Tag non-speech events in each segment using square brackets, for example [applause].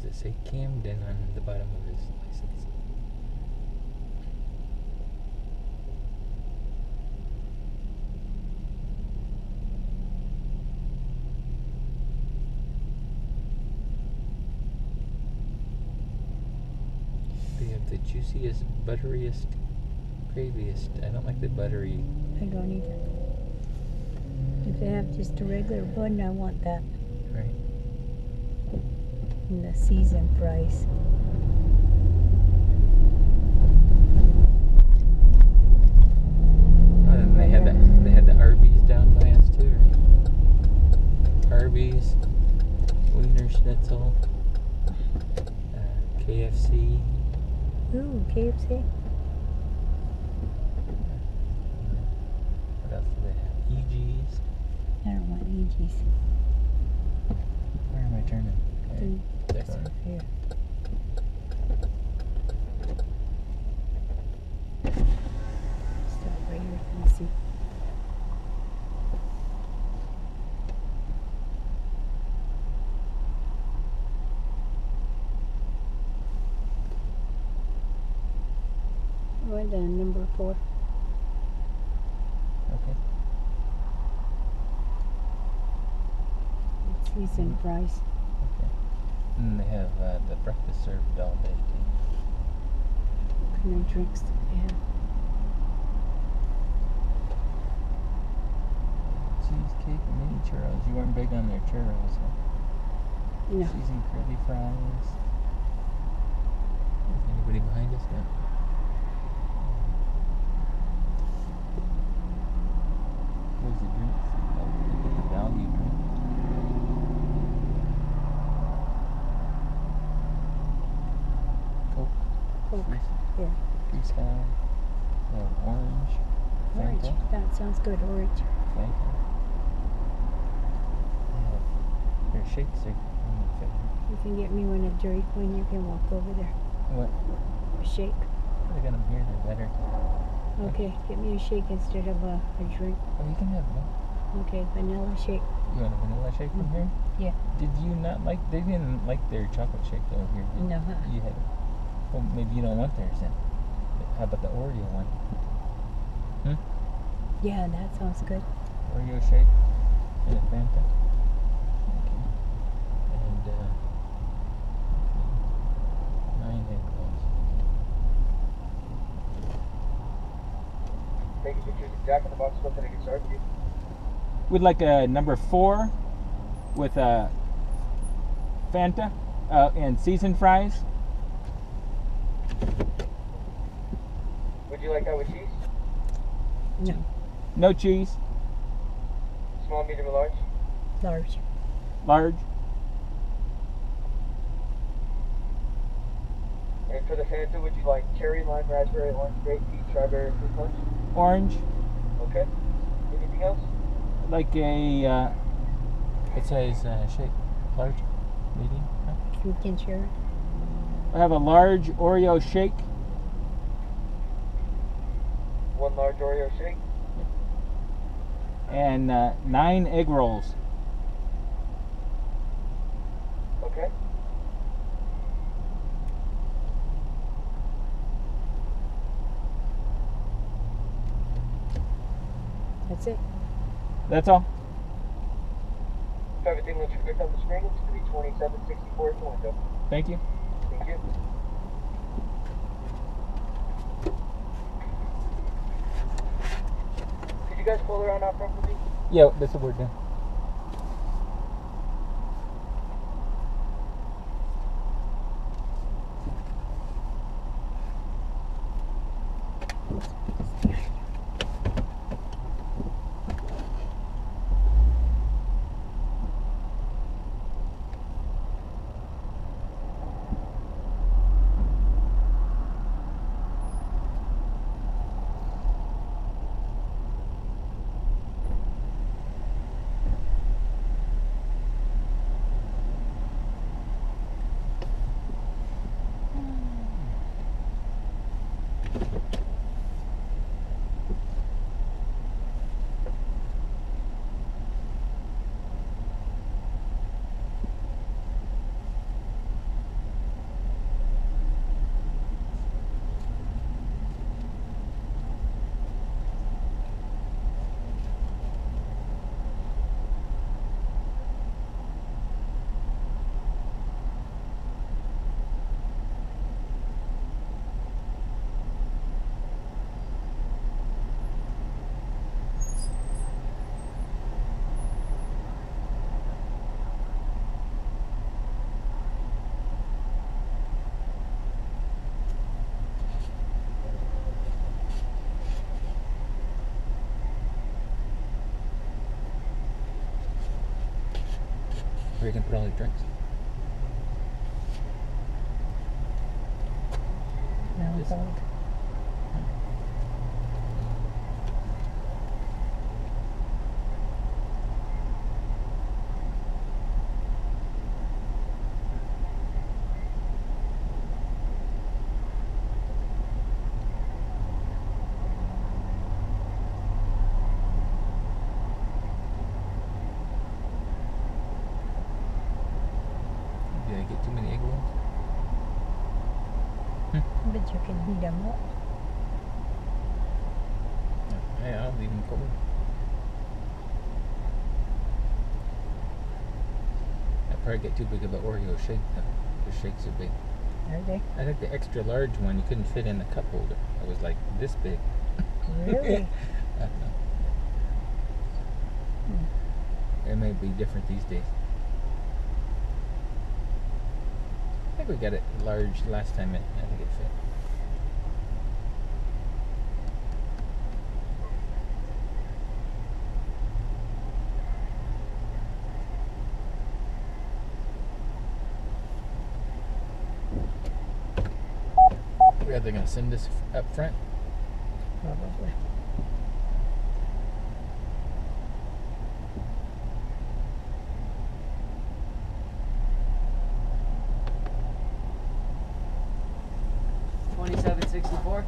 does it say Camden on the bottom of his license? They have the juiciest, butteriest, graviest. I don't like the buttery. I don't either. If they have just a regular bun, I want that. Right. And the seasoned fries. Oh, and they had that. They had the Arby's down by us too, right? Arby's, Wienerschnitzel, uh, KFC. Ooh, KFC. What else do they have? Eegee's. I don't want Eegee's. Where am I turning? Okay. This one. here. Stop right here. Let me see. To number four. Okay. Seasoned fries. And they have uh, the breakfast served all day. What kind of drinks do they have? Cheesecake and mini churros. You weren't big on their churros, huh? No. Seasoned curly fries. Is anybody behind us now? Where's the drinks? Oh, the value drink. Coke. Coke. Freeze- Yeah. Uh, orange. Orange. Fanta. That sounds good. Orange. Fanta. Yeah. Their shakes are. You can get me one at Dairy Queen. You can walk over there. What? A shake. I got them here. They're better. Okay, get me a shake instead of a, a drink. Oh, you can have one. Okay, vanilla shake. You want a vanilla shake from here? Yeah. Did you not like? They didn't like their chocolate shake over here. No. You had. Well, maybe you don't want theirs then. How about the Oreo one? Hmm? Yeah, that sounds good. Oreo shake and a Fanta. Okay. And uh, nine egg rolls. Taking pictures of Jack in the Box. What can I get started with? We'd like a number four with a Fanta uh, and seasoned fries. Would you like that with cheese? No, No cheese. Small, medium, or large? large. Large. And for the Fanta, would you like cherry, lime, raspberry, orange, grape, peach, strawberry, fruit punch? Orange. Okay. Anything else? Like a uh, What size uh, shake? Large? Medium? Huh? You can share. I have a large Oreo shake. One large Oreo shake. and uh, nine egg rolls. Okay. That's it. That's all. If everything looks good on the screen, it's going to be 2764 at the window. Thank you. Thank you. Could you guys pull around out front for me? Yeah, that's what we're doing. You can put all your drinks. No, This- dog. Did I get too many egg rolls? But you can heat them up. Yeah, I'll leave them cold. I probably get too big of an Oreo shake. though. The shake's are big. Are they? I think the extra large one you couldn't fit in the cup holder. It was like this big. Really? [laughs] I don't know. Hmm. It may be different these days. I think we got it large last time. It I think it fit. Send this up front? Probably. Twenty-seven sixty-four.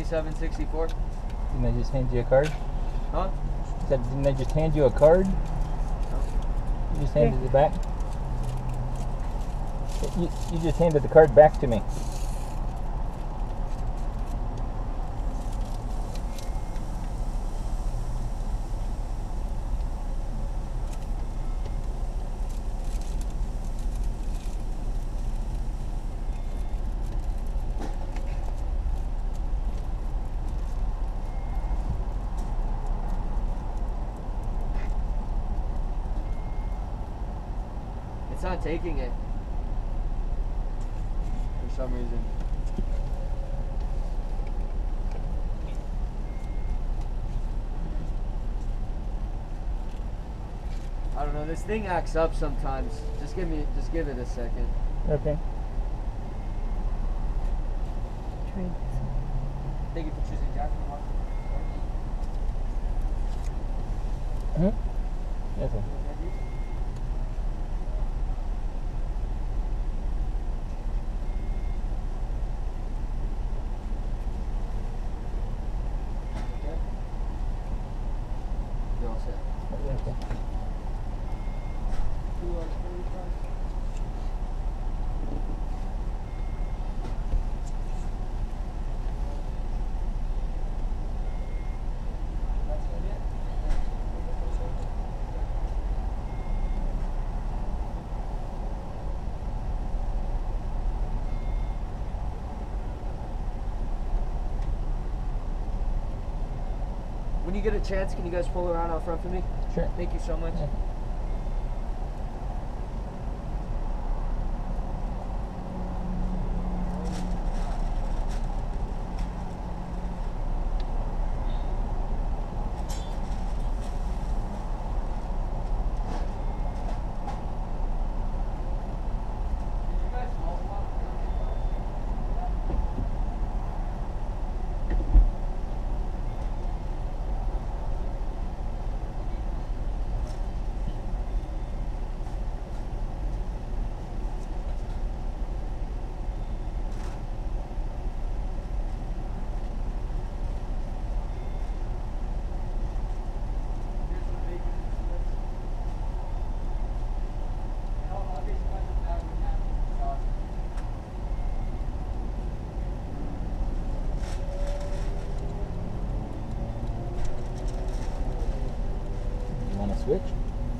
Twenty-seven sixty-four. Didn't I just hand you a card? Huh? Said, didn't I just hand you a card? You just handed it back? You, you just handed the card back to me. It's not taking it. For some reason. I don't know. This thing acts up sometimes. Just give me, just give it a second. Okay. Try this one. Thank you for choosing Jack. Huh? Yes, sir. You're all set. Okay. When you get a chance, can you guys pull around out front for me? Sure. Thank you so much. Yeah. switch?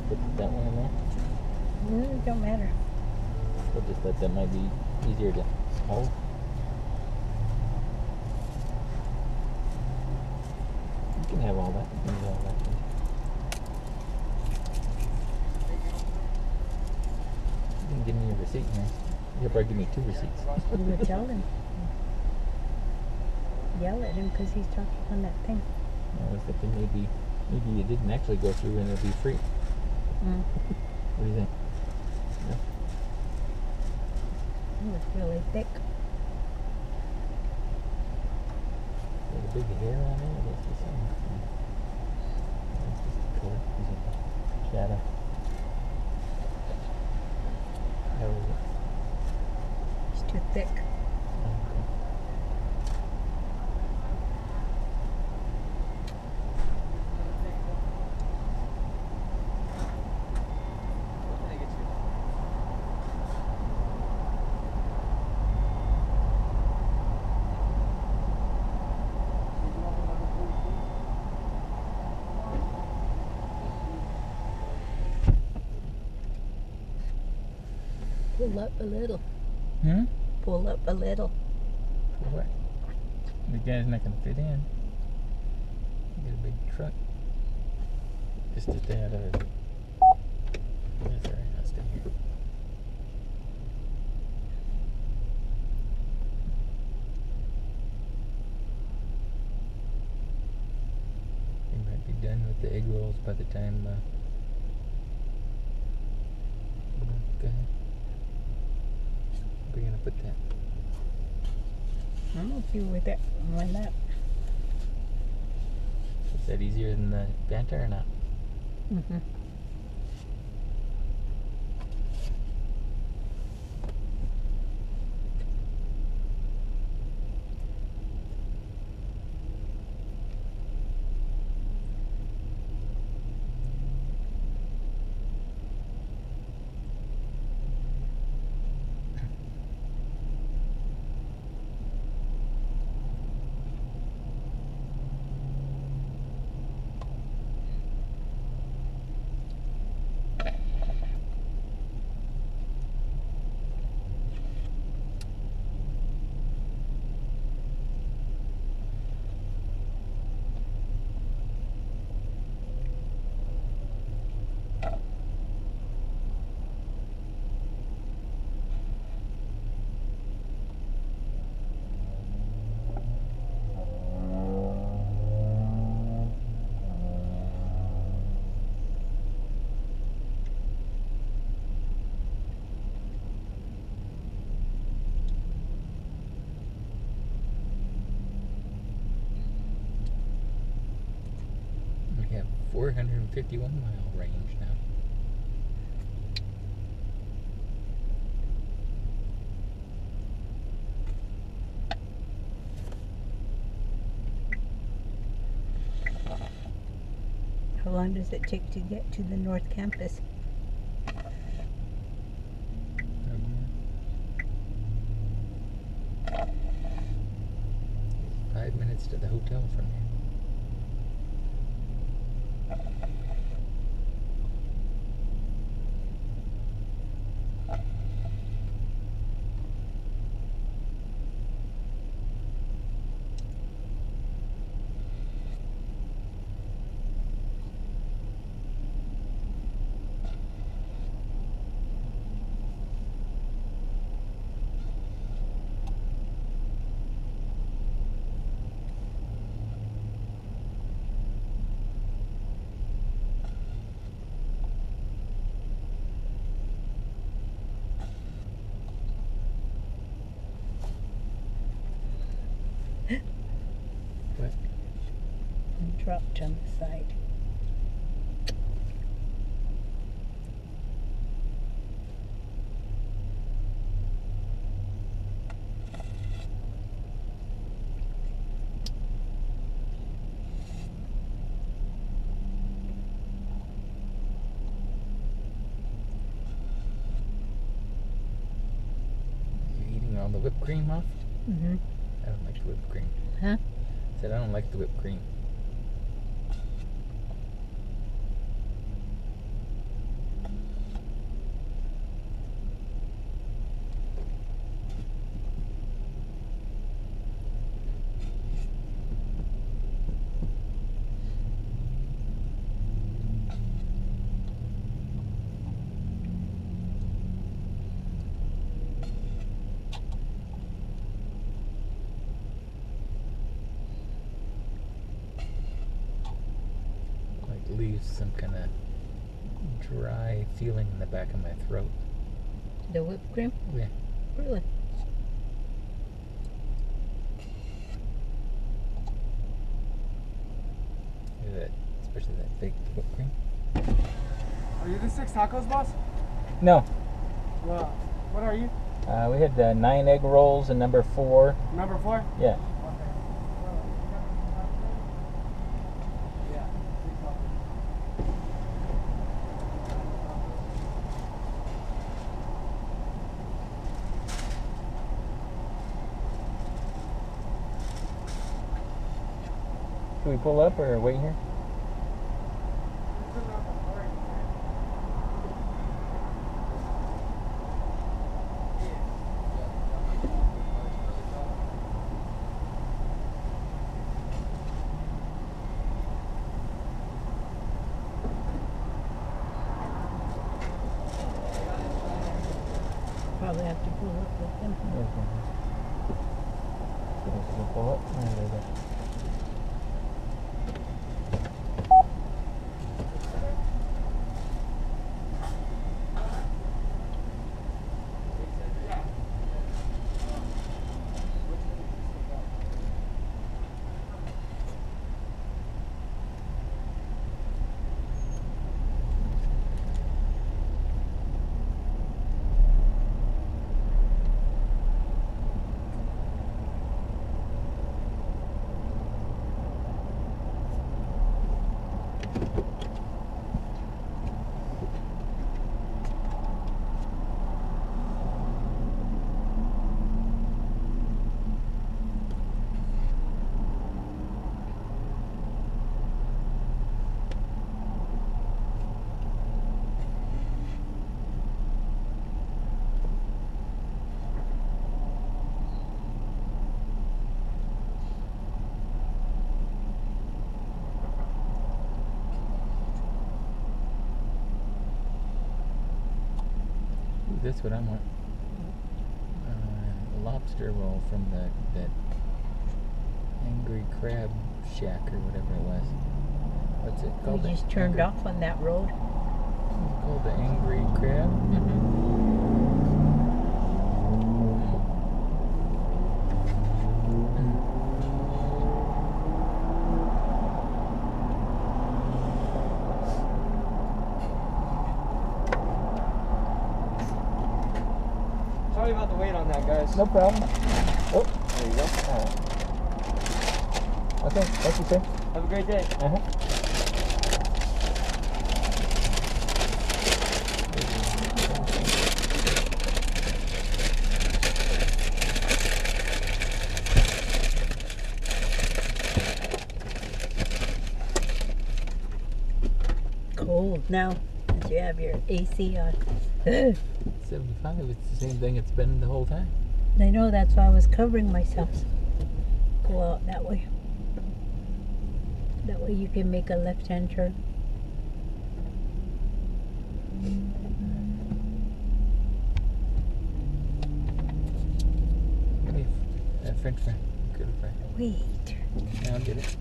Put that one in there? No, it don't matter. i'll just let that might be easier to hold. You can have all that. You can have all that. You didn't give me a receipt man. You'll probably give me two receipts. You to [laughs] tell him. Yell at him because he's talking on that thing. No, it's that they maybe you didn't actually go through and it'll be free. Mm. What do you think? It was really thick. There's a big hair on it. I guess it's, um, it's just the color. Is it the shadow? How is it? It's too thick. Okay. What can I get you? Pull up a little. Hmm? Pull up a little. For what? The guy's not gonna fit in. You get a big truck. Just to stay out of it. That's alright, I'll stay here. We might be done with the egg rolls by the time uh, go ahead. Where are you gonna put that? I don't know if you were there on that. Is that easier than the banter or not? Mm-hmm. We have 451 mile range now. How long does it take to get to the North Campus? Five minutes to the hotel from here. What? And dropped on the side. Eating all the whipped cream off? Mm-hmm. I don't like the whipped cream. Huh? said I don't like the whipped cream. Produce some kind of dry feeling in the back of my throat. The whipped cream? Yeah. Really? That, especially that fake whipped cream. Are you the six tacos boss? No, Well, what are you? uh, we had the nine egg rolls and number four. Number four? Yeah. Yeah. Should we pull up or wait here? Probably have to pull up with them. Should we pull up? There we go. Ooh, that's what I want. Uh, lobster roll from the that Angry Crab Shack or whatever it was. What's it called? The just turned Angry- off on that road. It's called the Angry Crab. Mm-hmm. Sorry about the wait on. No problem. Oh, There you go. alright. Okay, thank you, sir. Have a great day. Uh-huh. Cold now that you have your AC on. [gasps] 75. It's the same thing it's been the whole time. I know that's why I was covering myself. Go out that way. That way you can make a left hand turn. Give French fry. Good fry. Wait. I'll get it.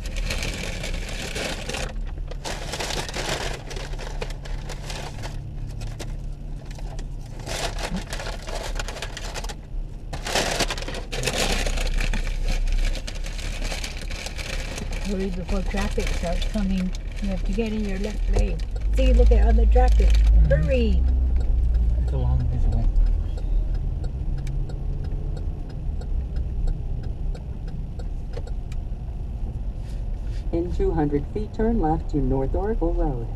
Hurry before traffic starts coming. You have to get in your left lane. See, look at all the traffic. Mm-hmm. Hurry. It's a long ways away. In 200 feet, turn left to North Oracle Road.